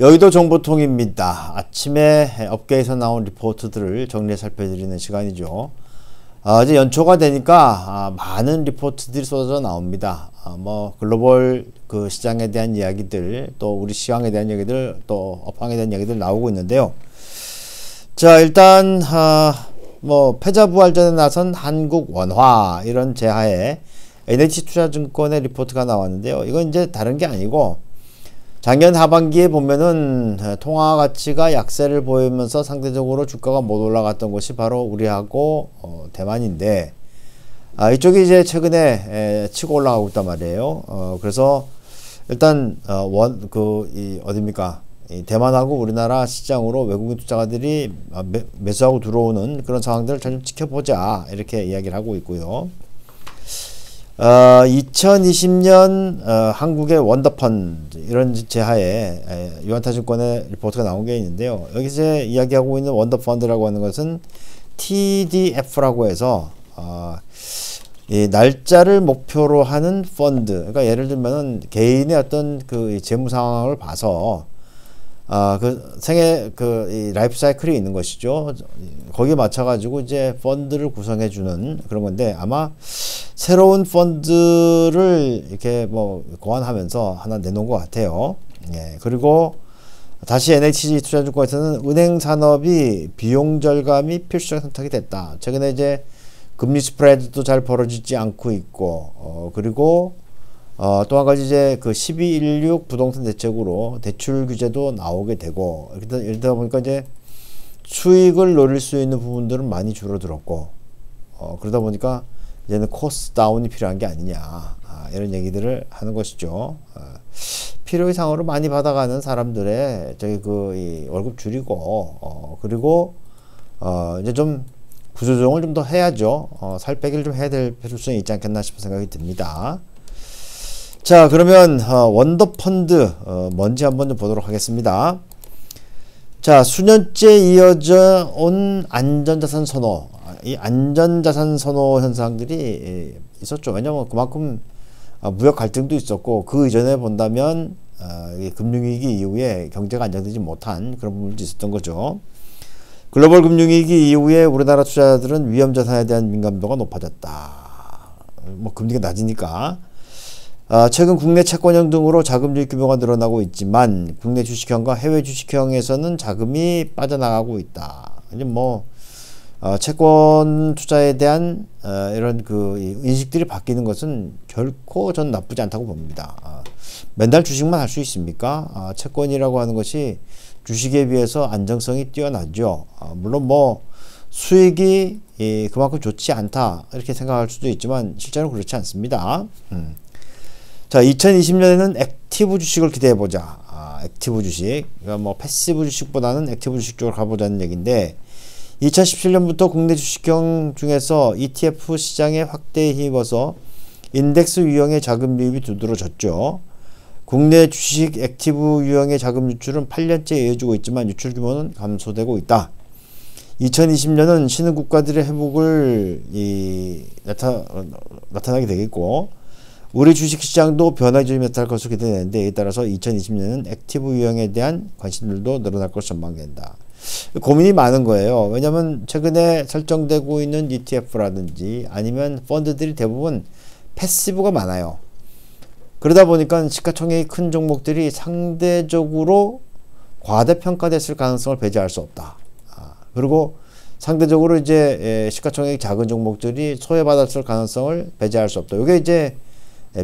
여의도 정보통입니다. 아침에 업계에서 나온 리포트들을 정리해 살펴드리는 시간이죠. 아, 이제 연초가 되니까 아, 많은 리포트들이 쏟아져 나옵니다. 아, 뭐 글로벌 그 시장에 대한 이야기들, 또 우리 시황에 대한 이야기들, 또 업황에 대한 이야기들 나오고 있는데요. 자, 일단 아, 뭐 패자부활전에 나선 한국 원화 이런 제하에 NH투자증권의 리포트가 나왔는데요. 이건 이제 다른 게 아니고 작년 하반기에 보면은 통화 가치가 약세를 보이면서 상대적으로 주가가 못 올라갔던 곳이 바로 우리하고 어, 대만인데 아, 이쪽이 이제 최근에 에, 치고 올라가고 있단 말이에요. 어, 그래서 일단 어, 원그이 어딥니까? 이 대만하고 우리나라 시장으로 외국인 투자가들이 아, 매, 매수하고 들어오는 그런 상황들을 좀 지켜보자 이렇게 이야기를 하고 있고요. 어, 2020년 어, 한국의 wonder펀드 이런 제하에 유안타증권의 리포트가 나온 게 있는데요. 여기서 이야기하고 있는 wonder펀드라고 하는 것은 TDF라고 해서 어, 이 날짜를 목표로 하는 펀드. 그러니까 예를 들면은 개인의 어떤 그 재무 상황을 봐서 아, 그 생애 그이 라이프 사이클이 있는 것이죠. 거기에 맞춰 가지고 이제 펀드를 구성해 주는 그런 건데 아마 새로운 펀드를 이렇게 뭐 고안하면서 하나 내놓은 것 같아요. 예. 그리고 다시 NHG 투자증권에서는 은행 산업이 비용 절감이 필수적 선택이 됐다. 최근에 이제 금리 스프레드도 잘 벌어지지 않고 있고 어, 그리고 어, 또 한 가지 이제 그 1216 부동산 대책으로 대출 규제도 나오게 되고 이러다 보니까 이제 수익을 노릴 수 있는 부분들은 많이 줄어들었고 어, 그러다 보니까 이제는 코스 다운이 필요한 게 아니냐 아, 이런 얘기들을 하는 것이죠. 어, 필요 이상으로 많이 받아가는 사람들의 저기 그 월급 줄이고 어, 그리고 어, 이제 좀 구조조정을 좀 더 해야죠. 어, 살 빼기를 좀 해야 될 필요성이 있지 않겠나 싶은 생각이 듭니다. 자 그러면 어, 원더펀드 어, 뭔지 한번 좀 보도록 하겠습니다. 자 수년째 이어져 온 안전자산 선호 이 안전자산 선호 현상들이 있었죠. 왜냐하면 그만큼 어, 무역 갈등도 있었고 그 이전에 본다면 금융위기 이후에 경제가 안정되지 못한 그런 부분도 있었던 거죠. 글로벌 금융위기 이후에 우리나라 투자자들은 위험자산에 대한 민감도가 높아졌다. 뭐 금리가 낮으니까 아, 최근 국내 채권형 등으로 자금 유입 규모가 늘어나고 있지만 국내 주식형과 해외 주식형에서는 자금이 빠져나가고 있다. 이제 뭐 어, 채권 투자에 대한 어, 이런 그 인식들이 바뀌는 것은 결코 전 나쁘지 않다고 봅니다. 아, 맨날 주식만 할 수 있습니까? 아, 채권이라고 하는 것이 주식에 비해서 안정성이 뛰어나죠. 아, 물론 뭐 수익이 예, 그만큼 좋지 않다 이렇게 생각할 수도 있지만 실제로 그렇지 않습니다. 음. 자, 2020년에는 active 주식을 기대해 보자. 아, active 주식. 그러니까 뭐 passive 주식보다는 active 주식 쪽으로 가보자는 얘기인데 2017년부터 국내 주식형 중에서 ETF 시장의 확대에 힘입어서 인덱스 유형의 자금 유입이 두드러졌죠. 국내 주식 active 유형의 자금 유출은 8년째 이어지고 있지만 유출 규모는 감소되고 있다. 2020년은 신흥 국가들의 회복을 이, 나타, 나타나게 되겠고 우리 주식시장도 점이 나타날 것으로 기대되는데 이에 따라서 2020년은 active 유형에 대한 관심들도 늘어날 것으로 전망된다. 고민이 많은 거예요. 왜냐하면 최근에 설정되고 있는 ETF라든지 아니면 펀드들이 대부분 passive가 많아요. 그러다 보니까 시가총액이 큰 종목들이 상대적으로 과대평가됐을 가능성을 배제할 수 없다. 아, 그리고 상대적으로 이제 시가총액이 작은 종목들이 소외받았을 가능성을 배제할 수 없다. 이게 이제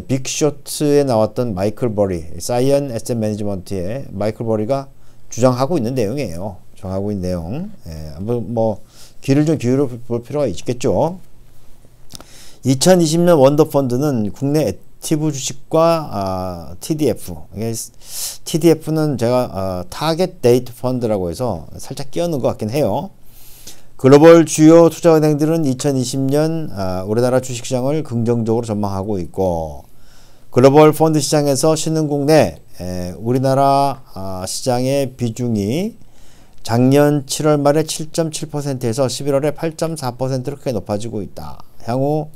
빅쇼트에 나왔던 마이클 버리, 사이언 에셋 매니지먼트의 마이클 버리가 주장하고 있는 내용이에요. 주장하고 있는 내용. 예, 한번 뭐 귀를 좀 기울여 볼 필요가 있겠죠. 2020년 wonder fund는 국내 active 주식과 아, TDF. TDF는 제가 아, target date fund라고 해서 살짝 끼얹는 것 같긴 해요. 글로벌 주요 투자은행들은 2020년 아, 우리나라 주식시장을 긍정적으로 전망하고 있고 글로벌 펀드 시장에서 신흥국 내 에, 우리나라 아, 시장의 비중이 작년 7월 말에 7.7%에서 11월에 8.4%로 크게 높아지고 있다. 향후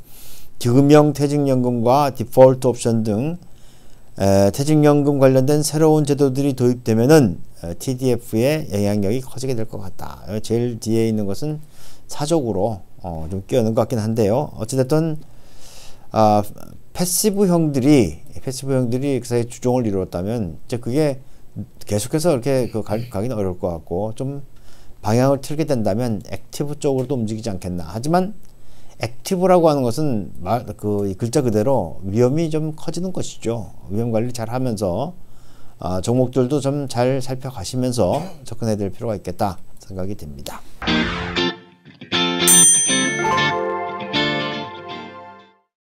기금형 퇴직연금과 default option 등 에, 퇴직연금 관련된 새로운 제도들이 도입되면은 에, TDF의 영향력이 커지게 될 것 같다. 에, 제일 뒤에 있는 것은 사적으로 어, 좀 끼어는 것 같긴 한데요. 어찌됐든 아, passive 형들이 passive 형들이 그 사이 주종을 이루었다면 이제 그게 계속해서 이렇게 그 가, 가기는 어려울 것 같고 좀 방향을 틀게 된다면 active 쪽으로도 움직이지 않겠나. 하지만 active라고 하는 것은 말, 그 글자 그대로 위험이 좀 커지는 것이죠. 위험 관리 잘 하면서 아, 종목들도 좀 잘 살펴가시면서 접근해야 될 필요가 있겠다 생각이 듭니다.